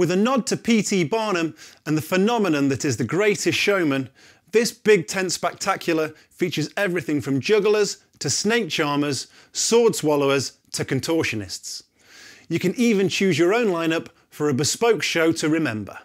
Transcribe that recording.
With a nod to P.T. Barnum and the phenomenon that is the greatest showman, this big tent spectacular features everything from jugglers to snake charmers, sword swallowers to contortionists. You can even choose your own lineup for a bespoke show to remember.